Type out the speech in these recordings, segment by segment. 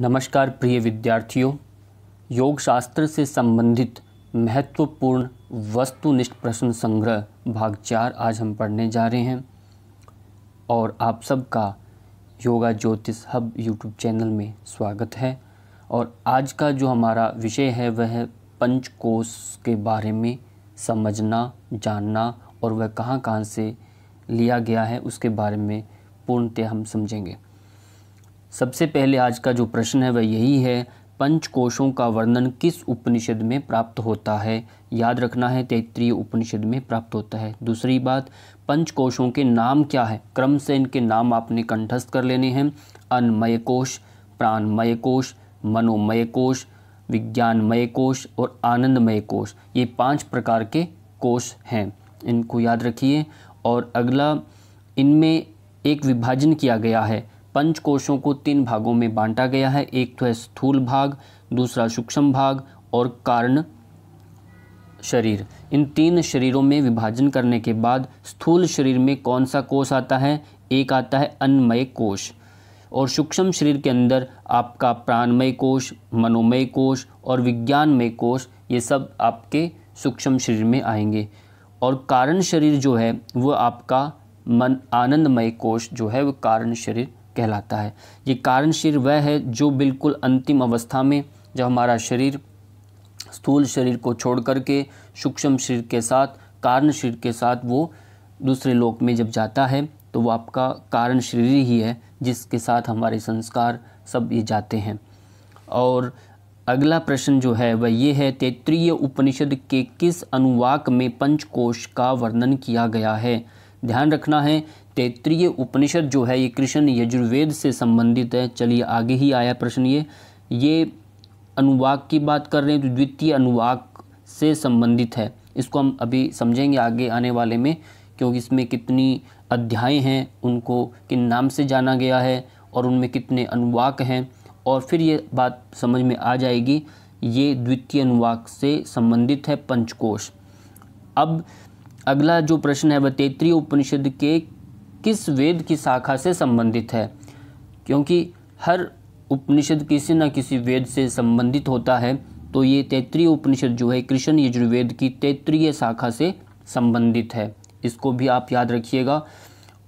नमस्कार प्रिय विद्यार्थियों योग शास्त्र से संबंधित महत्वपूर्ण वस्तुनिष्ठ प्रश्न संग्रह भाग चार आज हम पढ़ने जा रहे हैं और आप सबका योगा ज्योतिष हब यूट्यूब चैनल में स्वागत है। और आज का जो हमारा विषय है, वह है पंचकोश के बारे में समझना, जानना और वह कहाँ कहाँ से लिया गया है, उसके बारे में पूर्णतः हम समझेंगे। सबसे पहले आज का जो प्रश्न है वह यही है, पंचकोशों का वर्णन किस उपनिषद में प्राप्त होता है? याद रखना है तैतृय उपनिषद में प्राप्त होता है। दूसरी बात, पंचकोशों के नाम क्या है? क्रम से इनके नाम आपने कंठस्थ कर लेने हैं। अन्नमय कोश, प्राणमय कोश, मनोमय कोश, विज्ञानमय कोश और आनंदमय कोश। ये पाँच प्रकार के कोश हैं। इनको याद रखिए। और अगला, इनमें एक विभाजन किया गया है। पंचकोशों को तीन भागों में बांटा गया है। एक तो है स्थूल भाग, दूसरा सूक्ष्म भाग और कारण शरीर। इन तीन शरीरों में विभाजन करने के बाद स्थूल शरीर में कौन सा कोष आता है? एक आता है अन्नमय कोष और सूक्ष्म शरीर के अंदर आपका प्राणमय कोष मनोमय कोष और विज्ञानमय कोष ये सब आपके सूक्ष्म शरीर में आएँगे। और कारण शरीर जो है, वो आपका मन आनंदमय कोष जो है, वो कारण शरीर कहलाता है। ये कारण शरीर वह है जो बिल्कुल अंतिम अवस्था में जब हमारा शरीर, स्थूल शरीर को छोड़ करके सूक्ष्म शरीर के साथ, कारण शरीर के साथ वो दूसरे लोक में जब जाता है तो वो आपका कारण शरीर ही है जिसके साथ हमारे संस्कार सब ये जाते हैं। और अगला प्रश्न जो है वह ये है तैतृय उपनिषद के किस अनुवाक में पंचकोश का वर्णन किया गया है? ध्यान रखना है तैतृय उपनिषद जो है, ये कृष्ण यजुर्वेद से संबंधित है। चलिए आगे ही आया प्रश्न ये। ये अनुवाक की बात कर रहे हैं तो द्वितीय अनुवाक से संबंधित है। इसको हम अभी समझेंगे आगे आने वाले में, क्योंकि इसमें कितनी अध्याय हैं, उनको किन नाम से जाना गया है, और उनमें कितने अनुवाक हैं, और फिर ये बात समझ में आ जाएगी। ये द्वितीय अनुवाक से संबंधित है पंचकोश। अब अगला जो प्रश्न है, वह तैतृय उपनिषद के किस वेद की शाखा से संबंधित है? क्योंकि हर उपनिषद किसी न किसी वेद से संबंधित होता है तो ये तैतृय उपनिषद जो है, कृष्ण यजुर्वेद की तैतृय शाखा से संबंधित है। इसको भी आप याद रखिएगा।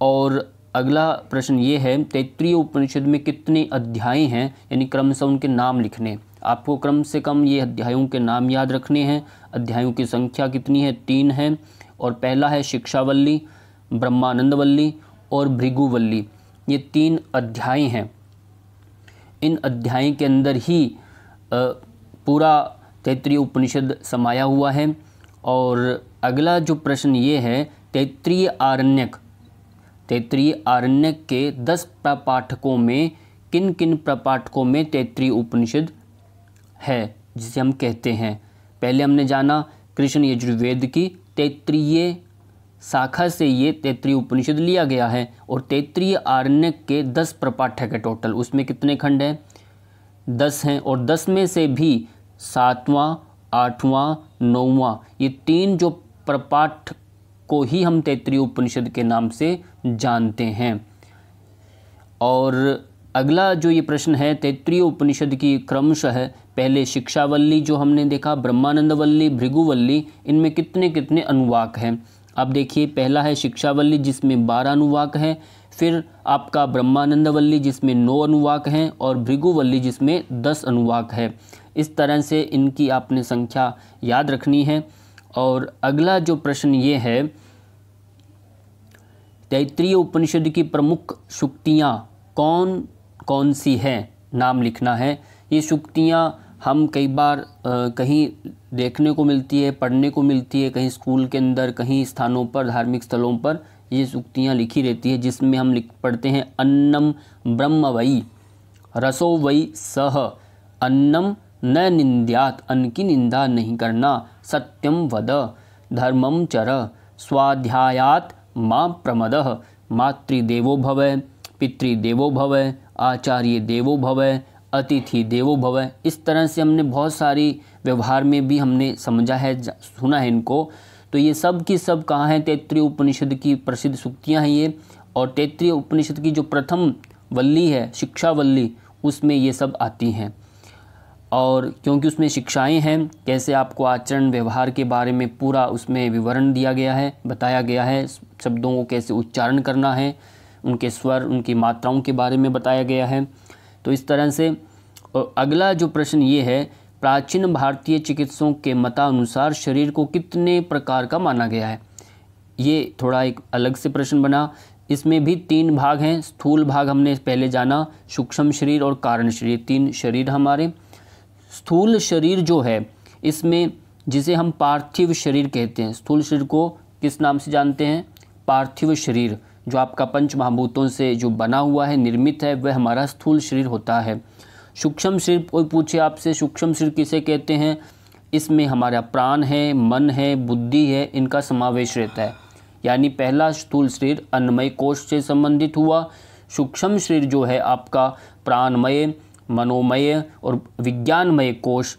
और अगला प्रश्न ये है, तैतृय उपनिषद में कितने अध्याय हैं? यानी क्रम से उनके नाम लिखने। आपको क्रम से कम ये अध्यायों के नाम याद रखने हैं। अध्यायों की संख्या कितनी है? तीन है। और पहला है शिक्षावल्ली। ब्रह्मानंदवल्ली और भृगुवल्ली, ये तीन अध्याय हैं। इन अध्याय के अंदर ही पूरा तैतृय उपनिषद समाया हुआ है और अगला जो प्रश्न ये है, तैतृय आरण्यक। तैतृय आरण्यक के दस प्रपाठकों में किन किन प्रपाठकों में तैतृय उपनिषद है, जिसे हम कहते हैं? पहले हमने जाना कृष्ण यजुर्वेद की तैतृय शाखा से ये तैतृय उपनिषद लिया गया है और तैतृय आरण्य के दस प्रपाठक है टोटल। उसमें कितने खंड हैं? दस हैं और दस में से भी सातवां, आठवां, नौवां, ये तीन जो प्रपाठ को ही हम तैतृय उपनिषद के नाम से जानते हैं। और अगला जो ये प्रश्न है, तैतृय उपनिषद की क्रमशः पहले शिक्षावल्ली जो हमने देखा, ब्रह्मानंदवल्ली, भृगुवल्ली, इनमें कितने कितने अनुवाक हैं? अब देखिए, पहला है शिक्षावल्ली, जिसमें बारह अनुवाक हैं। फिर आपका ब्रह्मानंदवल्ली, जिसमें नौ अनुवाक हैं और भृगुवल्ली, जिसमें दस अनुवाक है। इस तरह से इनकी आपने संख्या याद रखनी है। और अगला जो प्रश्न ये है तैतृय उपनिषद की प्रमुख शुक्तियाँ कौन कौन सी हैं? नाम लिखना है। ये शुक्तियाँ हम कई बार कहीं देखने को मिलती है, पढ़ने को मिलती है, कहीं स्कूल के अंदर, कहीं स्थानों पर, धार्मिक स्थलों पर ये सूक्तियाँ लिखी रहती है, जिसमें हम लिख, पढ़ते हैं, अन्नम ब्रह्म वई रसो वई सह, अन्नम न निंद्यात, अन्न की निंदा नहीं करना, सत्यम वद, धर्मम चर, स्वाध्यायात माँ प्रमद, मातृदेवो भव, पितृदेवो भव आचार्य देवो भव अतिथि देवो भव। इस तरह से हमने बहुत सारी व्यवहार में भी हमने समझा है सुना है इनको। तो ये सब की सब कहाँ हैं? तैतृय उपनिषद की प्रसिद्ध सूक्तियाँ हैं ये। और तैतृय उपनिषद की जो प्रथम वल्ली है, शिक्षा वल्ली, उसमें ये सब आती हैं। और क्योंकि उसमें शिक्षाएँ हैं, कैसे आपको आचरण व्यवहार के बारे में पूरा उसमें विवरण दिया गया है, बताया गया है, शब्दों को कैसे उच्चारण करना है, उनके स्वर, उनकी मात्राओं के बारे में बताया गया है। तो इस तरह से और अगला जो प्रश्न ये है, प्राचीन भारतीय चिकित्सकों के मतानुसार शरीर को कितने प्रकार का माना गया है? ये थोड़ा एक अलग से प्रश्न बना। इसमें भी तीन भाग हैं। स्थूल भाग हमने पहले जाना, सूक्ष्म शरीर और कारण शरीर। तीन शरीर हमारे। स्थूल शरीर जो है, इसमें जिसे हम पार्थिव शरीर कहते हैं। स्थूल शरीर को किस नाम से जानते हैं? पार्थिव शरीर। जो आपका पंच महाभूतों से जो बना हुआ है, निर्मित है, वह हमारा स्थूल शरीर होता है। सूक्ष्म शरीर, कोई पूछे आपसे, सूक्ष्म शरीर किसे कहते हैं? इसमें हमारा प्राण है, मन है, बुद्धि है, इनका समावेश रहता है। यानी पहला स्थूल शरीर अन्नमय कोष से संबंधित हुआ। सूक्ष्म शरीर जो है आपका प्राणमय, मनोमय और विज्ञानमय कोष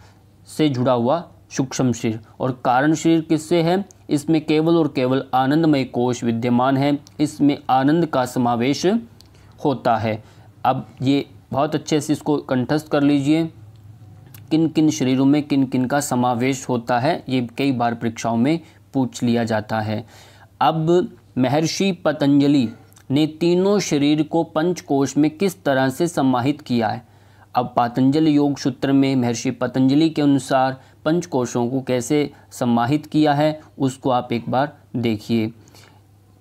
से जुड़ा हुआ सूक्ष्म शरीर। और कारण शरीर किससे है? इसमें केवल और केवल आनंदमय कोश विद्यमान है। इसमें आनंद का समावेश होता है। अब ये बहुत अच्छे से इसको कंठस्थ कर लीजिए। किन किन शरीरों में किन किन का समावेश होता है, ये कई बार परीक्षाओं में पूछ लिया जाता है। अब महर्षि पतंजलि ने तीनों शरीर को पंचकोश में किस तरह से समाहित किया है? अब पतंजलि योग सूत्र में महर्षि पतंजलि के अनुसार पंचकोशों को कैसे सम्माहित किया है, उसको आप एक बार देखिए।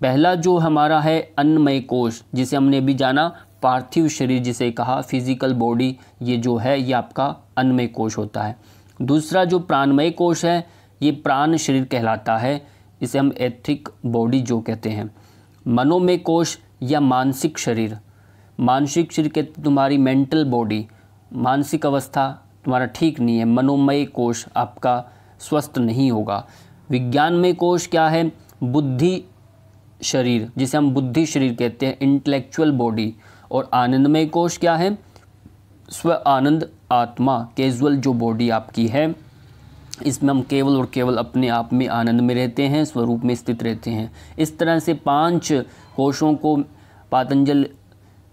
पहला जो हमारा है अन्नमय कोश जिसे हमने अभी जाना, पार्थिव शरीर जिसे कहा फ़िज़िकल बॉडी ये जो है, ये आपका अन्नमय कोश होता है। दूसरा जो प्राणमय कोश है, ये प्राण शरीर कहलाता है, इसे हम एथिक बॉडी जो कहते हैं। मनोमय कोश या मानसिक शरीर। मानसिक शरीर के तुम्हारी मेंटल बॉडी मानसिक अवस्था तुम्हारा ठीक नहीं है, मनोमय कोश आपका स्वस्थ नहीं होगा। विज्ञानमय कोश क्या है? बुद्धि शरीर, जिसे हम बुद्धि शरीर कहते हैं इंटेलेक्चुअल बॉडी और आनंदमय कोश क्या है? स्व आनंद आत्मा कैजुअल जो बॉडी आपकी है, इसमें हम केवल और केवल अपने आप में आनंद में रहते हैं, स्वरूप में स्थित रहते हैं। इस तरह से पाँच कोशों को पातंजल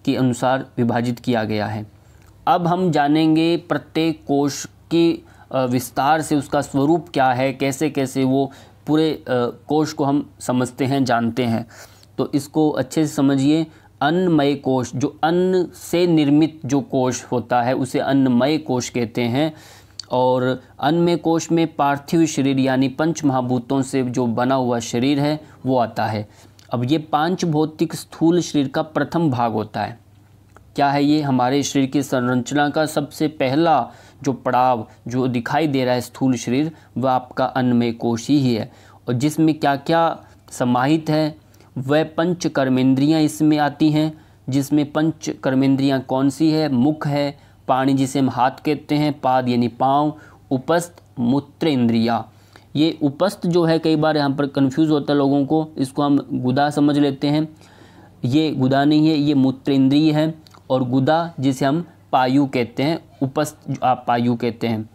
के अनुसार विभाजित किया गया है। अब हम जानेंगे प्रत्येक कोश की विस्तार से उसका स्वरूप क्या है, कैसे कैसे वो पूरे कोश को हम समझते हैं, जानते हैं। तो इसको अच्छे से समझिए। अन्नमय कोश, जो अन्न से निर्मित जो कोश होता है, उसे अन्नमय कोश कहते हैं। और अन्नमय कोश में पार्थिव शरीर, यानी पंच महाभूतों से जो बना हुआ शरीर है, वो आता है। अब ये पाँच भौतिक स्थूल शरीर का प्रथम भाग होता है। क्या है ये? हमारे शरीर की संरचना का सबसे पहला जो पड़ाव जो दिखाई दे रहा है स्थूल शरीर, वह आपका अन्नमय कोश ही है। और जिसमें क्या क्या समाहित है? वह पंच कर्मेंद्रियाँ इसमें आती हैं, जिसमें पंच कर्मेंद्रियाँ कौन सी है? मुख है, पानी जिसे हम हाथ कहते हैं, पाद यानी पाँव, उपस्थ मूत्र इंद्रिया ये उपस्थ जो है, कई बार यहाँ पर कंफ्यूज होता है लोगों को, इसको हम गुदा समझ लेते हैं। ये गुदा नहीं है, ये मूत्र इंद्रिय है। और गुदा, जिसे हम पायु कहते हैं उपस्थ आप पायु कहते हैं।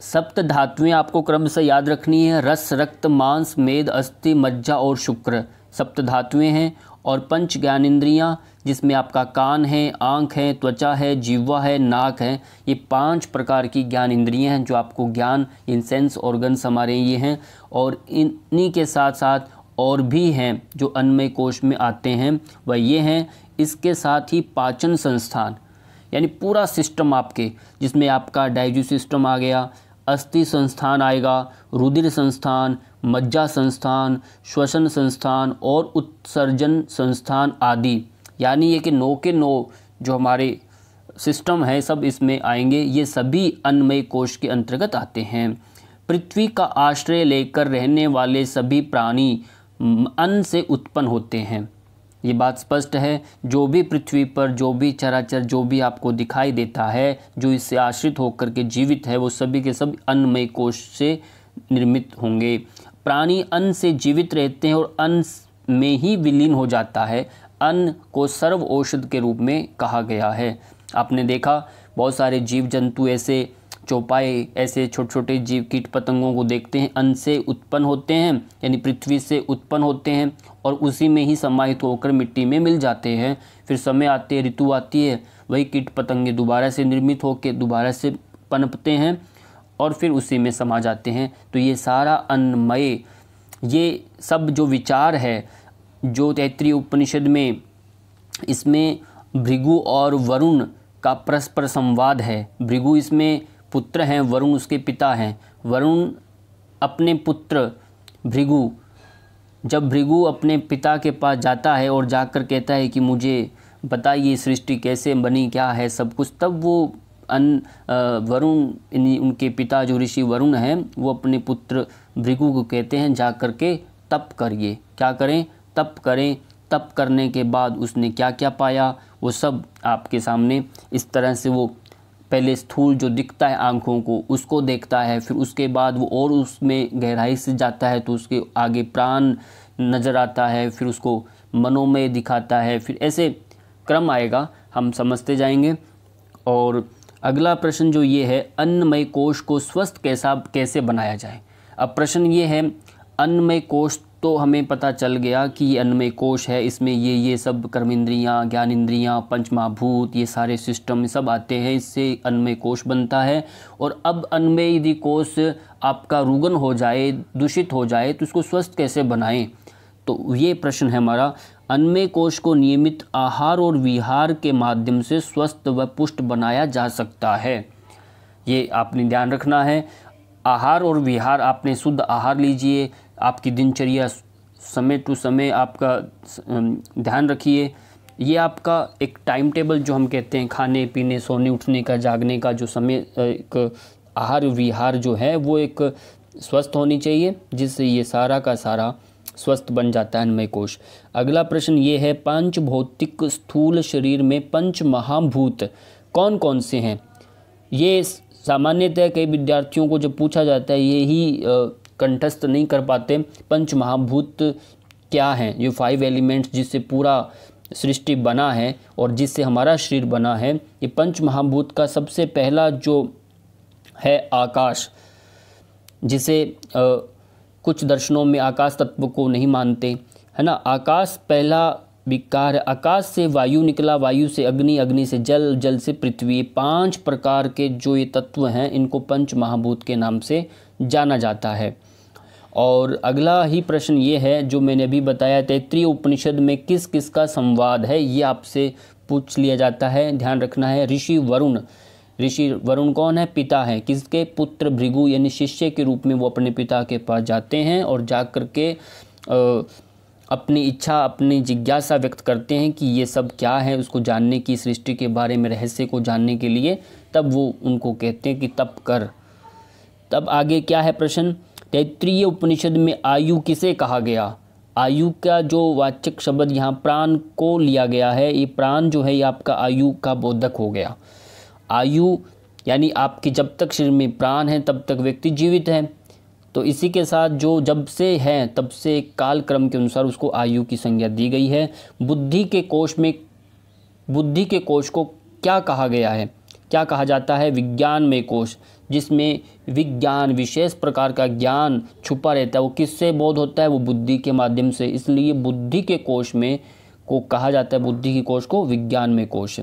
सप्त धातुएँ आपको क्रम से याद रखनी है। रस, रक्त, मांस, मेद, अस्थि, मज्जा और शुक्र। सप्त धातुएँ हैं। और पंच ज्ञानेन्द्रियाँ, जिसमें आपका कान है, आँख है, त्वचा है जीवा है, नाक है, ये पाँच प्रकार की ज्ञान इंद्रियाँ हैं जो आपको ज्ञान, इन सेंस, ऑर्गन्स हमारे ये हैं। और इन्हीं के साथ साथ और भी हैं जो अन्नमय कोश में आते हैं, वह ये हैं, इसके साथ ही पाचन संस्थान, यानी पूरा सिस्टम आपके, जिसमें आपका डाइजू सिस्टम आ गया, अस्थि संस्थान आएगा, रुधिर संस्थान, मज्जा संस्थान, श्वसन संस्थान और उत्सर्जन संस्थान आदि। यानी ये कि नौ के नौ जो हमारे सिस्टम हैं, सब इसमें आएँगे, ये सभी अन्नमय कोश के अंतर्गत आते हैं। पृथ्वी का आश्रय लेकर रहने वाले सभी प्राणी अन्न से उत्पन्न होते हैं। ये बात स्पष्ट है, जो भी पृथ्वी पर, जो भी चराचर, जो भी आपको दिखाई देता है, जो इससे आश्रित होकर के जीवित है, वो सभी के सब अन्नमय कोष से निर्मित होंगे। प्राणी अन्न से जीवित रहते हैं और अन्न में ही विलीन हो जाता है। अन्न को सर्व औषध के रूप में कहा गया है। आपने देखा, बहुत सारे जीव जंतु ऐसे चौपाए ऐसे छोटे छोटे जीव कीट पतंगों को देखते हैं अन्न से उत्पन्न होते हैं, यानी पृथ्वी से उत्पन्न होते हैं और उसी में ही समाहित होकर मिट्टी में मिल जाते हैं। फिर समय आते ऋतु आती है, वही कीट पतंगे दोबारा से निर्मित होकर दोबारा से पनपते हैं और फिर उसी में समा जाते हैं। तो ये सारा अन्नमय, ये सब जो विचार है, जो तैतृय उपनिषद में, इसमें भृगु और वरुण का परस्पर संवाद है। भृगु इसमें पुत्र हैं, वरुण उसके पिता हैं। वरुण अपने पुत्र भृगु, जब भृगु अपने पिता के पास जाता है और जाकर कहता है कि मुझे बताइए सृष्टि कैसे बनी, क्या है सब कुछ, तब वो अन वरुण उनके पिता जो ऋषि वरुण हैं, वो अपने पुत्र भृगु को कहते हैं, जा कर के तप करिए। क्या करें? तप करें। तप करने के बाद उसने क्या क्या पाया? वो सब आपके सामने। इस तरह से वो पहले स्थूल जो दिखता है आँखों को, उसको देखता है, फिर उसके बाद वो और उसमें गहराई से जाता है तो उसके आगे प्राण नज़र आता है, फिर उसको मनोमय दिखाता है, फिर ऐसे क्रम आएगा, हम समझते जाएँगे। और अगला प्रश्न जो ये है, अन्नमय कोश को स्वस्थ कैसा, कैसे बनाया जाए? अब प्रश्न ये है, अन्नमय कोश तो हमें पता चल गया कि ये अन्नमय कोश है। इसमें ये ये सब कर्म इंद्रियाँ ज्ञान इंद्रियाँ पंचमहाभूत, ये सारे सिस्टम सब आते हैं। इससे अन्नमय कोश बनता है। और अब अन्नमय यदि कोश आपका रुगन हो जाए, दूषित हो जाए तो उसको स्वस्थ कैसे बनाएँ? तो ये प्रश्न है हमारा। अन्नमय कोश को नियमित आहार और विहार के माध्यम से स्वस्थ व पुष्ट बनाया जा सकता है। ये आपने ध्यान रखना है। आहार और विहार, आपने शुद्ध आहार लीजिए। आपकी दिनचर्या समय टू समय आपका ध्यान रखिए। ये आपका एक टाइम टेबल जो हम कहते हैं, खाने, पीने, सोने, उठने का, जागने का जो समय एक आहार विहार जो है, वो एक स्वस्थ होनी चाहिए, जिससे ये सारा का सारा स्वस्थ बन जाता है अन्नमय कोश। अगला प्रश्न ये है, पंच भौतिक स्थूल शरीर में पंच महाभूत कौन कौन से हैं? ये सामान्यतः कई विद्यार्थियों को जब पूछा जाता है, ये ही कंठस्थ नहीं कर पाते। पंच महाभूत क्या हैं? ये फाइव एलिमेंट्स जिससे पूरा सृष्टि बना है और जिससे हमारा शरीर बना है। ये पंच महाभूत का सबसे पहला जो है आकाश जिसे आ, कुछ दर्शनों में आकाश तत्व को नहीं मानते है ना? आकाश पहला विकार आकाश से वायु निकला। वायु से अग्नि अग्नि से जल जल से पृथ्वी। पाँच प्रकार के जो ये तत्व हैं इनको पंच महाभूत के नाम से जाना जाता है। और अगला ही प्रश्न ये है, जो मैंने अभी बताया तैतृय उपनिषद में किस किस का संवाद है, ये आपसे पूछ लिया जाता है। ध्यान रखना है, ऋषि वरुण। ऋषि वरुण कौन है? पिता है। किसके पुत्र भृगु, यानी शिष्य के रूप में वो अपने पिता के पास जाते हैं और जा कर के अपनी इच्छा, अपनी जिज्ञासा व्यक्त करते हैं कि ये सब क्या है, उसको जानने की, सृष्टि के बारे में, रहस्य को जानने के लिए। तब वो उनको कहते हैं कि तप कर। तब आगे क्या है प्रश्न? तैतृय उपनिषद में आयु किसे कहा गया? आयु का जो वाचक शब्द यहाँ प्राण को लिया गया है, ये प्राण जो है, ये आपका आयु का बोधक हो गया। आयु यानी आपकी जब तक शरीर में प्राण है, तब तक व्यक्ति जीवित है। तो इसी के साथ जो जब से है, तब से काल क्रम के अनुसार उसको आयु की संज्ञा दी गई है। बुद्धि के कोष में, बुद्धि के कोष को क्या कहा गया है? क्या कहा जाता है? विज्ञान में कोष जिसमें विज्ञान, विशेष प्रकार का ज्ञान छुपा रहता है। वो किससे बोध होता है? वो बुद्धि के माध्यम से। इसलिए बुद्धि के कोष में को कहा जाता है, बुद्धि के कोष को विज्ञान में कोष।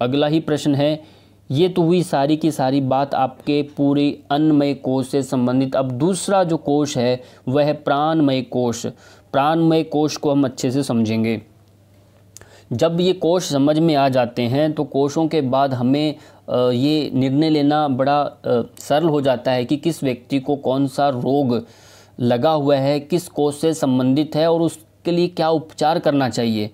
अगला ही प्रश्न है, ये तो हुई सारी की सारी बात आपके पूरे अन्नमय कोष से संबंधित। अब दूसरा जो कोष है, वह प्राणमय कोष। प्राणमय कोष को हम अच्छे से समझेंगे। जब ये कोश समझ में आ जाते हैं तो कोशों के बाद हमें ये निर्णय लेना बड़ा सरल हो जाता है कि किस व्यक्ति को कौन सा रोग लगा हुआ है, किस कोष से संबंधित है और उसके लिए क्या उपचार करना चाहिए।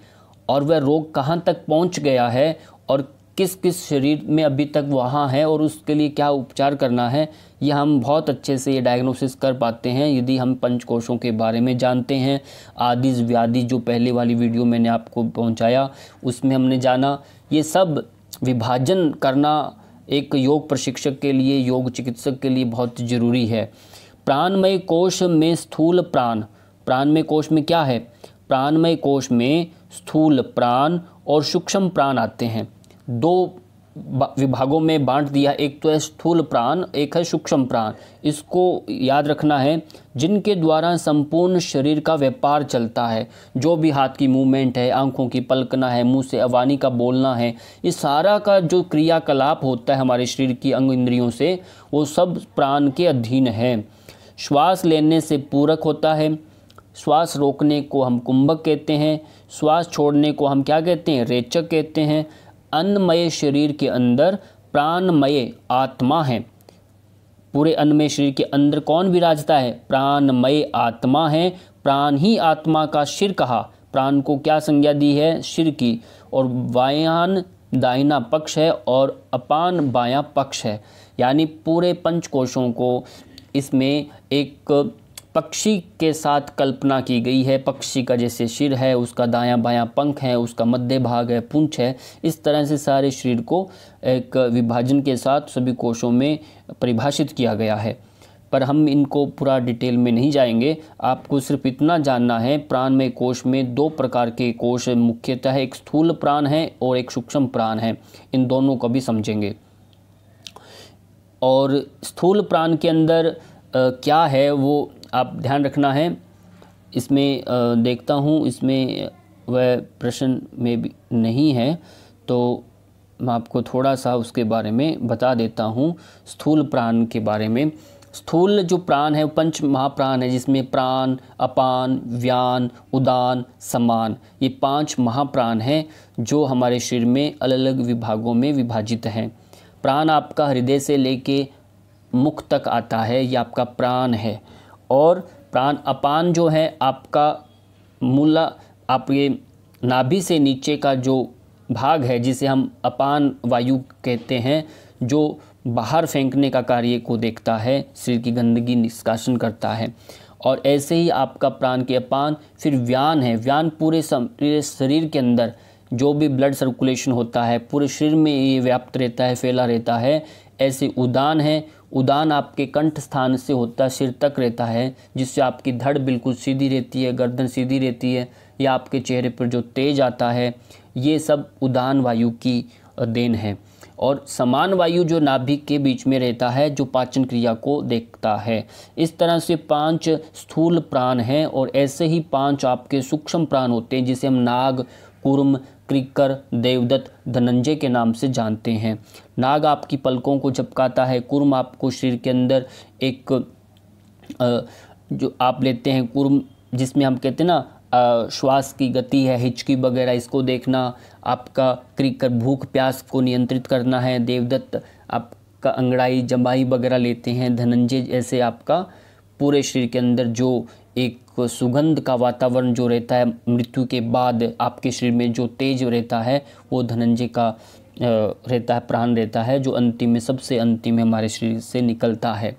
और वह रोग कहाँ तक पहुँच गया है और किस किस शरीर में अभी तक वहाँ है और उसके लिए क्या उपचार करना है, ये हम बहुत अच्छे से ये डायग्नोसिस कर पाते हैं। यदि हम पंचकोशों के बारे में जानते हैं आदि व्याधि जो पहले वाली वीडियो मैंने आपको पहुँचाया, उसमें हमने जाना। ये सब विभाजन करना एक योग प्रशिक्षक के लिए, योग चिकित्सक के लिए बहुत ज़रूरी है। प्राणमय कोश में स्थूल प्राण। प्राणमय कोश में क्या है? प्राणमय कोश में स्थूल प्राण और सूक्ष्म प्राण आते हैं। दो विभागों में बांट दिया। एक तो है स्थूल प्राण, एक है सूक्ष्म प्राण। इसको याद रखना है, जिनके द्वारा संपूर्ण शरीर का व्यापार चलता है, जो भी हाथ की मूवमेंट है, आँखों की पलकना है, मुँह से अवानी का बोलना है इस सारा का जो क्रियाकलाप होता है हमारे शरीर की अंग इंद्रियों से, वो सब प्राण के अधीन है। श्वास लेने से पूरक होता है। श्वास रोकने को हम कुंभक कहते हैं। श्वास छोड़ने को हम क्या कहते हैं? रेचक कहते हैं। अन्नमय शरीर के अंदर प्राणमय आत्मा है। पूरे अन्नमय शरीर के अंदर कौन विराजता है? प्राणमय आत्मा है। प्राण ही आत्मा का शिर कहा। प्राण को क्या संज्ञा दी है? शिर की। और वायान दाहिना पक्ष है और अपान बायां पक्ष है। यानी पूरे पंचकोशों को इसमें एक पक्षी के साथ कल्पना की गई है। पक्षी का जैसे सिर है उसका दायां बायां पंख है उसका मध्य भाग है पूंछ है। इस तरह से सारे शरीर को एक विभाजन के साथ सभी कोशों में परिभाषित किया गया है। पर हम इनको पूरा डिटेल में नहीं जाएँगे। आपको सिर्फ़ इतना जानना है प्राण में कोश में दो प्रकार के कोश मुख्यतः एक स्थूल प्राण है और एक सूक्ष्म प्राण है। इन दोनों को भी समझेंगे। और स्थूल प्राण के अंदर आ, क्या है वो आप ध्यान रखना है। इसमें देखता हूँ, इसमें वह प्रश्न में भी नहीं है तो मैं आपको थोड़ा सा उसके बारे में बता देता हूँ, स्थूल प्राण के बारे में। स्थूल जो प्राण है, वो पंच महाप्राण है, जिसमें प्राण, अपान, व्यान, उदान, समान, ये पाँच महाप्राण हैं, जो हमारे शरीर में अलग अलग विभागों में विभाजित हैं। प्राण आपका हृदय से लेके मुख तक आता है, ये आपका प्राण है। और प्राण अपान जो है आपका मूला आपके नाभि से नीचे का जो भाग है, जिसे हम अपान वायु कहते हैं, जो बाहर फेंकने का कार्य को देखता है, शरीर की गंदगी निष्कासन करता है। और ऐसे ही आपका प्राण के अपान, फिर व्यान है। व्यान पूरे शरीर के अंदर जो भी ब्लड सर्कुलेशन होता है, पूरे शरीर में ये व्याप्त रहता है, फैला रहता है ऐसे उदान है। उदान आपके कंठ स्थान से होता सिर तक रहता है, जिससे आपकी धड़ बिल्कुल सीधी रहती है, गर्दन सीधी रहती है, या आपके चेहरे पर जो तेज आता है, ये सब उदान वायु की देन है। और समान वायु जो नाभिक के बीच में रहता है, जो पाचन क्रिया को देखता है। इस तरह से पाँच स्थूल प्राण हैं, और ऐसे ही पाँच आपके सूक्ष्म प्राण होते हैं, जिसे हम नाग कुर्म क्रिकर देवदत्त धनंजय के नाम से जानते हैं। नाग आपकी पलकों को झपकाता है। कुर्म आपको शरीर के अंदर एक जो आप लेते हैं कुर्म, जिसमें हम कहते हैं ना श्वास की गति है, हिचकी वगैरह, इसको देखना, आपका क्रिकर भूख प्यास को नियंत्रित करना है। देवदत्त आपका अंगड़ाई जम्बाई वगैरह लेते हैं। धनंजय जैसे आपका पूरे शरीर के अंदर जो एक सुगंध का वातावरण जो रहता है, मृत्यु के बाद आपके शरीर में जो तेज रहता है, वो धनंजय का रहता है, प्राण रहता है, जो अंतिम में, सबसे अंतिम में हमारे शरीर से निकलता है।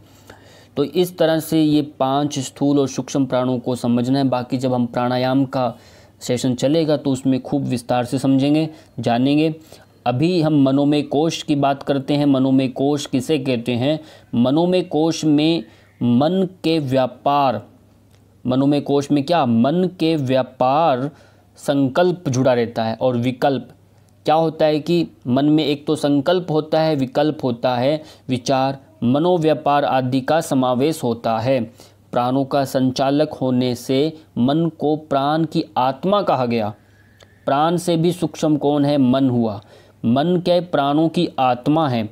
तो इस तरह से ये पाँच स्थूल और सूक्ष्म प्राणों को समझना है। बाकी जब हम प्राणायाम का सेशन चलेगा तो उसमें खूब विस्तार से समझेंगे, जानेंगे। अभी हम मनोमय कोश की बात करते हैं। मनोमय कोश किसे कहते हैं? मनोमय कोश में मन के व्यापार मनोमय कोश में क्या मन के व्यापार संकल्प जुड़ा रहता है और विकल्प? क्या होता है कि मन में एक तो संकल्प होता है, विकल्प होता है, विचार, मनोव्यापार आदि का समावेश होता है। प्राणों का संचालक होने से मन को प्राण की आत्मा कहा गया। प्राण से भी सूक्ष्म कौन है? मन हुआ। मन के प्राणों की आत्मा है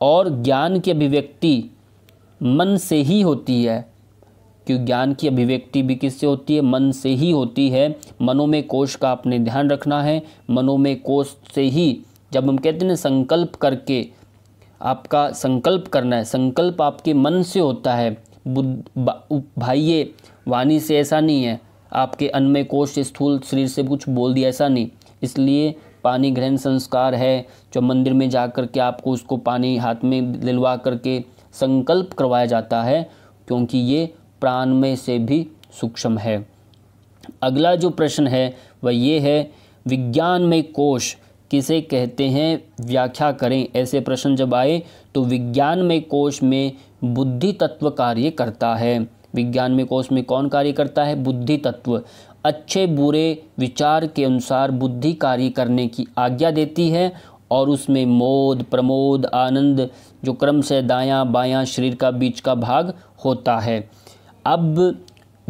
और ज्ञान की अभिव्यक्ति मन से ही होती है। क्योंकि ज्ञान की अभिव्यक्ति भी किससे होती है? मन से ही होती है। मनोमय कोश का आपने ध्यान रखना है। मनोमय कोश से ही जब हम कहते हैं संकल्प करके आपका संकल्प करना है, संकल्प आपके मन से होता है। बुद्ध भाइये, वाणी से ऐसा नहीं है। आपके अन्नमय कोश स्थूल शरीर से कुछ बोल दिया, ऐसा नहीं। इसलिए पानी ग्रहण संस्कार है। जो मंदिर में जा कर के आपको उसको पानी हाथ में दिलवा करके संकल्प करवाया जाता है, क्योंकि ये प्राण में से भी सूक्ष्म है। अगला जो प्रश्न है, वह ये है, विज्ञान में कोश किसे कहते हैं? व्याख्या करें। ऐसे प्रश्न जब आए तो विज्ञान में कोश में बुद्धि तत्व कार्य करता है। विज्ञान में कोश में कौन कार्य करता है? बुद्धि तत्व। अच्छे बुरे विचार के अनुसार बुद्धि कार्य करने की आज्ञा देती है और उसमें मोद, प्रमोद, आनंद, जो क्रम से दायां बायां शरीर का बीच का भाग होता है। अब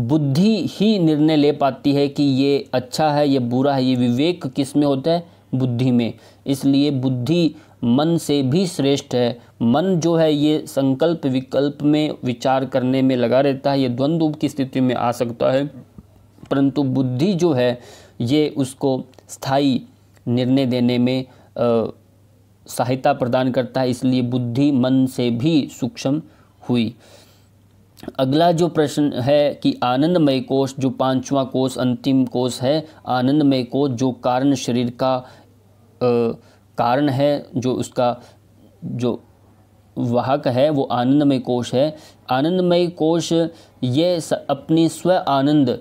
बुद्धि ही निर्णय ले पाती है कि ये अच्छा है, ये बुरा है, ये विवेक किसमें होता है? बुद्धि में। इसलिए बुद्धि मन से भी श्रेष्ठ है। मन जो है, ये संकल्प विकल्प में विचार करने में लगा रहता है, ये द्वंद्व की स्थिति में आ सकता है। परंतु बुद्धि जो है, ये उसको स्थायी निर्णय देने में सहायता प्रदान करता है। इसलिए बुद्धि मन से भी सूक्ष्म हुई। अगला जो प्रश्न है कि आनंदमय कोष जो पांचवा कोष अंतिम कोष है आनंदमय कोष जो कारण शरीर का आ, कारण है जो उसका जो वाहक है वो आनंदमय कोष है। आनंदमय कोष ये अपनी स्व आनंद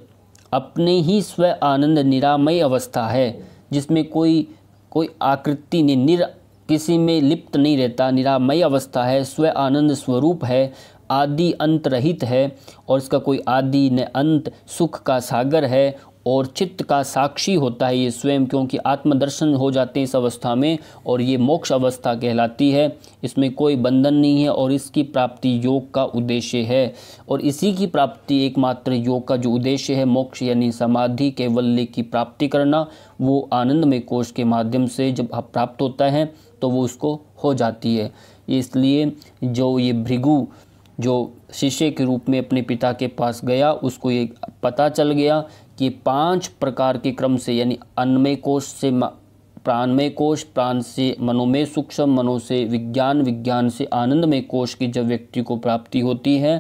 अपने ही स्व आनंद निरामय अवस्था है जिसमें कोई कोई आकृति नहीं निर किसी में लिप्त नहीं रहता निरामय अवस्था है स्व आनंद स्वरूप है। आदि अंत रहित है और इसका कोई आदि न अंत सुख का सागर है और चित्त का साक्षी होता है ये स्वयं, क्योंकि आत्मदर्शन हो जाते हैं इस अवस्था में और ये मोक्ष अवस्था कहलाती है। इसमें कोई बंधन नहीं है और इसकी प्राप्ति योग का उद्देश्य है। और इसी की प्राप्ति एकमात्र योग का जो उद्देश्य है, मोक्ष यानी समाधि, कैवल्य की प्राप्ति करना, वो आनंदमय कोष के माध्यम से जब प्राप्त होता है तो वो उसको हो जाती है। इसलिए जो ये भृगु जो शिष्य के रूप में अपने पिता के पास गया, उसको ये पता चल गया कि पाँच प्रकार के क्रम से, यानी अन्नमय कोष से प्राणमय कोष प्राण से मनोमय सूक्ष्म, मनो से विज्ञान विज्ञान से आनंदमय कोष की जब व्यक्ति को प्राप्ति होती है,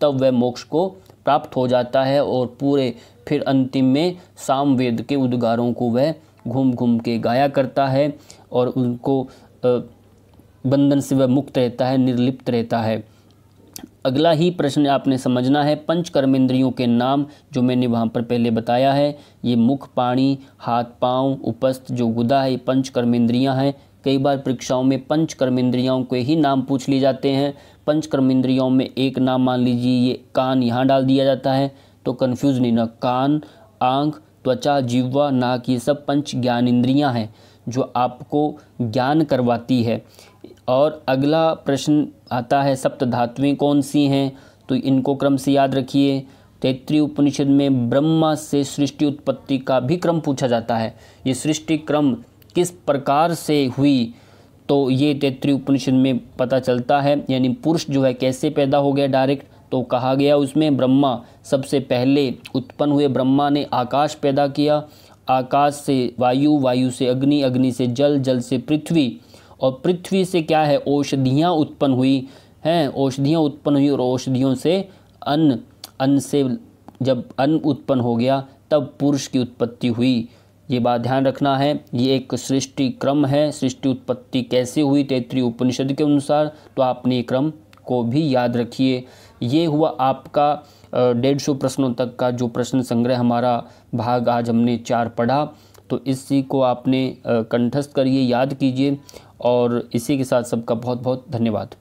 तब वह मोक्ष को प्राप्त हो जाता है और पूरे, फिर अंतिम में सामवेद के उद्गारों को वह घूम घूम के गाया करता है और उनको बंधन से वह मुक्त रहता है, निर्लिप्त रहता है। अगला ही प्रश्न आपने समझना है पंच कर्मेंद्रियों के नाम, जो मैंने वहाँ पर पहले बताया है। ये मुख, पाणी, हाथ, पाँव, उपस्थ, जो गुदा है, ये पंच कर्मेंद्रियाँ हैं। कई बार परीक्षाओं में पंच कर्मेंद्रियों के ही नाम पूछ लिए जाते हैं। पंच कर्मेंद्रियों में एक नाम मान लीजिए, ये कान यहाँ डाल दिया जाता है। तो कन्फ्यूज़ नहीं ना, कान, आँख, त्वचा जीवा नाक, ये सब पंच ज्ञान इंद्रियाँ हैं, जो आपको ज्ञान करवाती है। और अगला प्रश्न आता है सप्त धातुएँ कौन सी हैं? तो इनको क्रम से याद रखिए। तैतृय उपनिषद में ब्रह्मा से सृष्टि उत्पत्ति का भी क्रम पूछा जाता है। ये सृष्टि क्रम किस प्रकार से हुई? तो ये तैतृय उपनिषद में पता चलता है, यानी पुरुष जो है कैसे पैदा हो गया डायरेक्ट? तो कहा गया उसमें, ब्रह्मा सबसे पहले उत्पन्न हुए ब्रह्मा ने आकाश पैदा किया। आकाश से वायु वायु से अग्नि अग्नि से जल जल से पृथ्वी। और पृथ्वी से क्या है? औषधियाँ उत्पन्न हुई हैं। औषधियाँ उत्पन्न हुई और औषधियों से अन्न अन्न से जब अन्न उत्पन्न हो गया, तब पुरुष की उत्पत्ति हुई। ये बात ध्यान रखना है। ये एक सृष्टि क्रम है। सृष्टि उत्पत्ति कैसे हुई? तैतृय उपनिषद के अनुसार तो आपने क्रम को भी याद रखिए। ये हुआ आपका डेढ़ सौ प्रश्नों तक का जो प्रश्न संग्रह हमारा भाग आज हमने चार पढ़ा। तो इसी को आपने कंठस्थ करिए, याद कीजिए। और इसी के साथ सबका बहुत बहुत धन्यवाद।